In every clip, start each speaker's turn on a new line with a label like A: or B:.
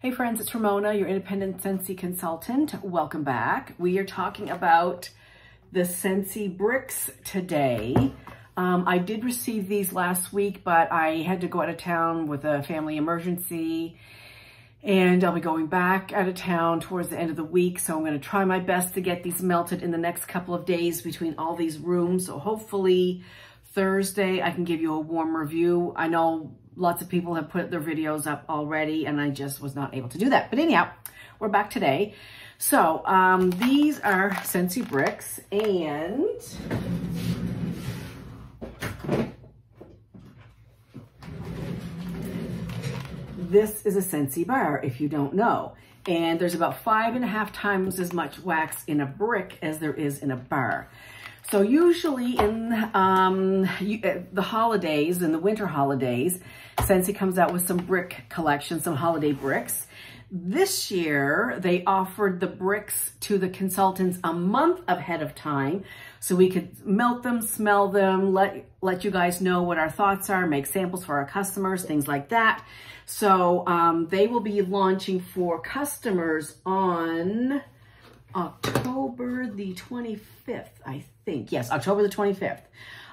A: Hey friends, it's Ramona, your independent Scentsy consultant. Welcome back. We are talking about the Scentsy bricks today. Um, I did receive these last week, but I had to go out of town with a family emergency and I'll be going back out of town towards the end of the week. So I'm going to try my best to get these melted in the next couple of days between all these rooms. So hopefully Thursday I can give you a warm review. I know lots of people have put their videos up already and I just was not able to do that. But anyhow, we're back today. So um, these are Scentsy bricks and this is a Scentsy bar if you don't know. And there's about five and a half times as much wax in a brick as there is in a bar. So usually in um, uh, the holidays, in the winter holidays, Scentsy comes out with some brick collection, some holiday bricks. This year, they offered the bricks to the consultants a month ahead of time so we could melt them, smell them, let, let you guys know what our thoughts are, make samples for our customers, things like that. So um, they will be launching for customers on October the 25th, I think. Yes, October the 25th.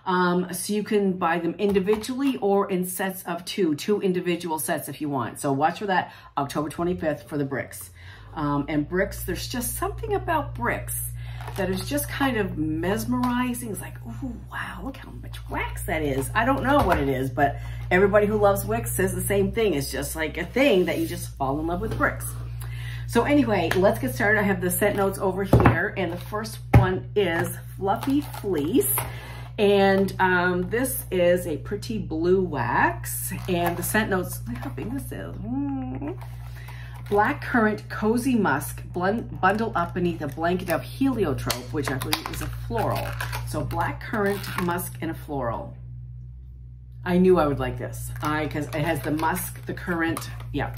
A: Um, so you can buy them individually or in sets of two, two individual sets if you want. So watch for that October 25th for the bricks. Um, and bricks, there's just something about bricks that is just kind of mesmerizing. It's like, oh, wow, look how much wax that is. I don't know what it is, but everybody who loves wax says the same thing. It's just like a thing that you just fall in love with bricks. So anyway, let's get started. I have the scent notes over here, and the first one is Fluffy Fleece. And um, this is a pretty blue wax. And the scent notes, look how big this is. Mm. Black Currant Cozy Musk blend, bundle up beneath a blanket of heliotrope, which I believe is a floral. So black currant, musk, and a floral. I knew I would like this. I because it has the musk, the currant, yeah.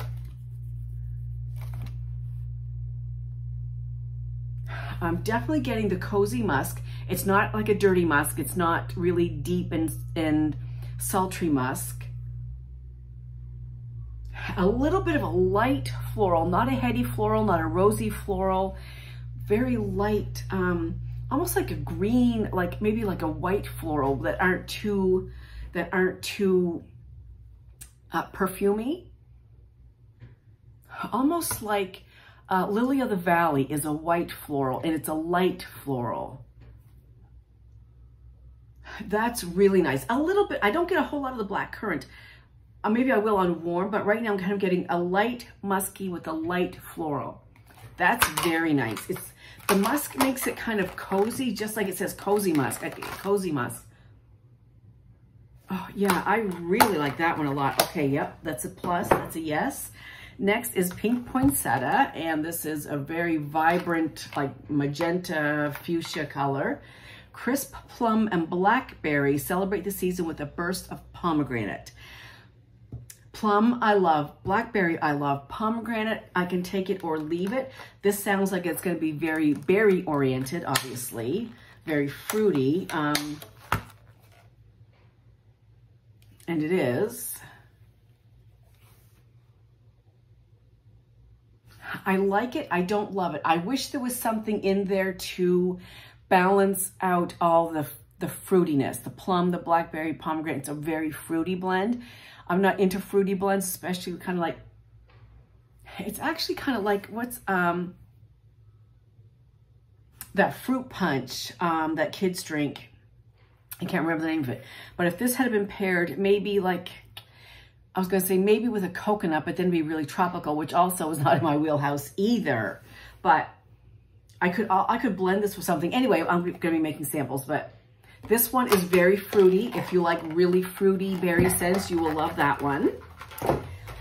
A: I'm definitely getting the cozy musk. It's not like a dirty musk. It's not really deep and, and sultry musk. A little bit of a light floral, not a heady floral, not a rosy floral. Very light, um, almost like a green, like maybe like a white floral that aren't too, that aren't too uh, perfumey. Almost like uh, Lily of the Valley is a white floral and it's a light floral. That's really nice. A little bit, I don't get a whole lot of the black currant. Uh, maybe I will on warm, but right now I'm kind of getting a light musky with a light floral. That's very nice. It's The musk makes it kind of cozy, just like it says cozy musk. Cozy musk. Oh, yeah, I really like that one a lot. Okay, yep, that's a plus. That's a yes. Next is Pink Poinsettia, and this is a very vibrant, like magenta fuchsia color. Crisp plum and blackberry celebrate the season with a burst of pomegranate. Plum, I love. Blackberry, I love. Pomegranate, I can take it or leave it. This sounds like it's going to be very berry oriented, obviously. Very fruity. Um, and it is. I like it. I don't love it. I wish there was something in there to balance out all the, the fruitiness. The plum, the blackberry, pomegranate, it's a very fruity blend. I'm not into fruity blends, especially kind of like, it's actually kind of like, what's, um, that fruit punch um, that kids drink. I can't remember the name of it. But if this had been paired, maybe like I was going to say maybe with a coconut, but then be really tropical, which also is not in my wheelhouse either. But I could I could blend this with something. Anyway, I'm going to be making samples, but this one is very fruity. If you like really fruity berry scents, you will love that one.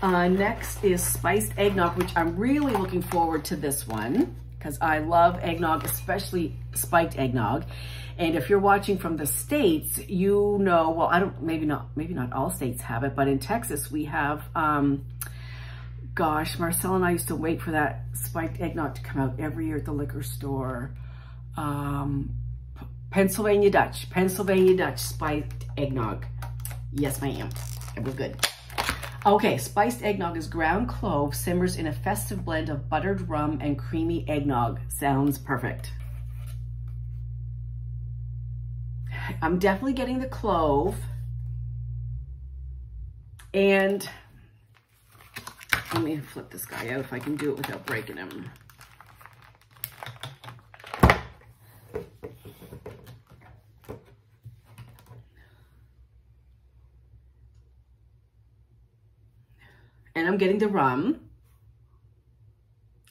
A: Uh, next is spiced eggnog, which I'm really looking forward to this one because I love eggnog, especially spiked eggnog. And if you're watching from the States, you know, well, I don't, maybe not, maybe not all states have it, but in Texas we have, um, gosh, Marcel and I used to wait for that spiked eggnog to come out every year at the liquor store. Um, Pennsylvania Dutch, Pennsylvania Dutch spiked eggnog. Yes, ma'am. It was good. Okay, spiced eggnog is ground clove, simmers in a festive blend of buttered rum and creamy eggnog. Sounds perfect. I'm definitely getting the clove. And let me flip this guy out if I can do it without breaking him. I'm getting the rum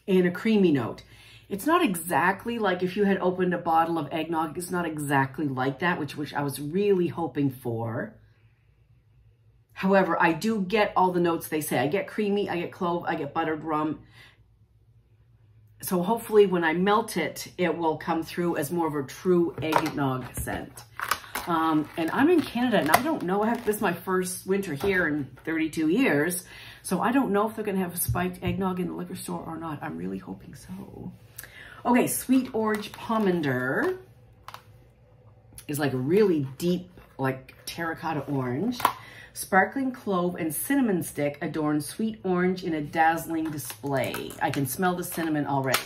A: and a creamy note. It's not exactly like if you had opened a bottle of eggnog, it's not exactly like that, which, which I was really hoping for. However, I do get all the notes they say. I get creamy, I get clove, I get buttered rum. So hopefully when I melt it, it will come through as more of a true eggnog scent. Um, and I'm in Canada and I don't know, this is my first winter here in 32 years. So I don't know if they're going to have a spiked eggnog in the liquor store or not. I'm really hoping so. Okay, sweet orange pomander is like a really deep, like terracotta orange. Sparkling clove and cinnamon stick adorn sweet orange in a dazzling display. I can smell the cinnamon already.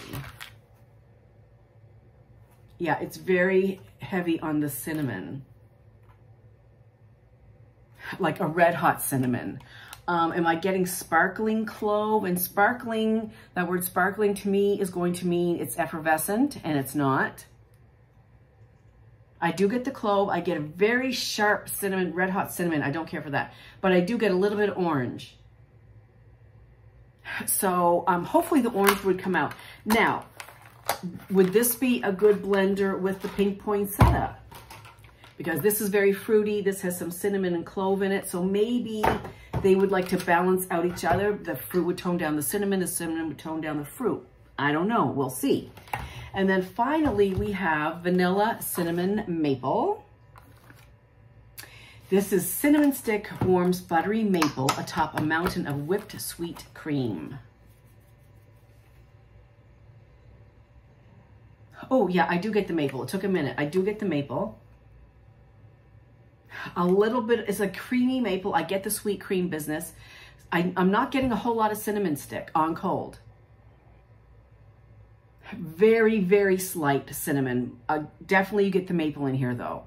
A: Yeah, it's very heavy on the cinnamon. Like a red hot cinnamon. Um, am I getting sparkling clove? And sparkling, that word sparkling to me is going to mean it's effervescent and it's not. I do get the clove. I get a very sharp cinnamon, red hot cinnamon. I don't care for that. But I do get a little bit of orange. So um, hopefully the orange would come out. Now, would this be a good blender with the pink poinsettia? Because this is very fruity. This has some cinnamon and clove in it. So maybe they would like to balance out each other. The fruit would tone down the cinnamon, the cinnamon would tone down the fruit. I don't know, we'll see. And then finally, we have vanilla cinnamon maple. This is cinnamon stick warms buttery maple atop a mountain of whipped sweet cream. Oh yeah, I do get the maple. It took a minute. I do get the maple a little bit, it's a creamy maple. I get the sweet cream business. I, I'm not getting a whole lot of cinnamon stick on cold. Very, very slight cinnamon. Uh, definitely you get the maple in here though.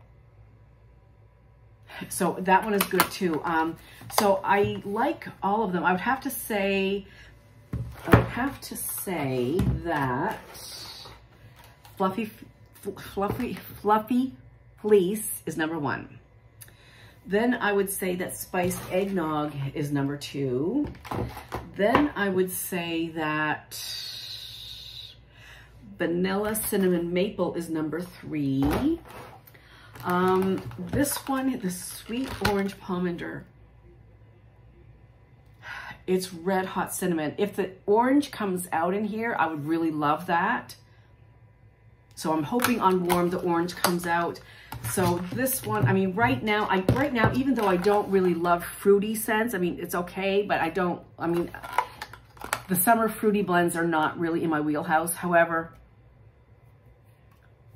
A: So that one is good too. Um, so I like all of them. I would have to say, I would have to say that Fluffy, Fluffy, Fluffy Fleece is number one. Then I would say that spiced eggnog is number two. Then I would say that vanilla cinnamon maple is number three. Um, this one, the sweet orange pomander, it's red hot cinnamon. If the orange comes out in here, I would really love that. So I'm hoping on warm the orange comes out. So this one, I mean, right now, I right now, even though I don't really love fruity scents, I mean, it's okay, but I don't, I mean, the summer fruity blends are not really in my wheelhouse. However,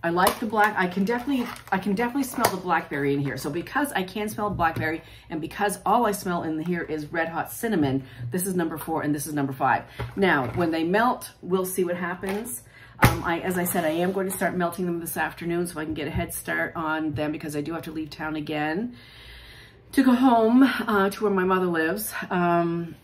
A: I like the black, I can definitely, I can definitely smell the blackberry in here. So because I can smell blackberry and because all I smell in here is red hot cinnamon, this is number four and this is number five. Now, when they melt, we'll see what happens. Um, I, as I said, I am going to start melting them this afternoon so I can get a head start on them because I do have to leave town again to go home uh, to where my mother lives. Um,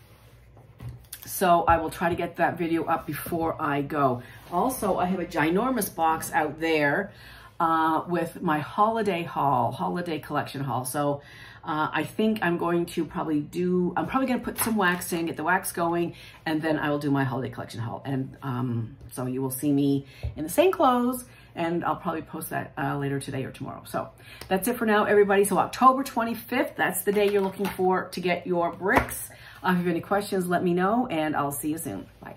A: so I will try to get that video up before I go. Also, I have a ginormous box out there uh, with my holiday haul, holiday collection haul. So uh, I think I'm going to probably do, I'm probably going to put some wax in, get the wax going, and then I will do my holiday collection haul. And um, so you will see me in the same clothes and I'll probably post that uh, later today or tomorrow. So that's it for now, everybody. So October 25th, that's the day you're looking for to get your bricks. Uh, if you have any questions, let me know and I'll see you soon. Bye.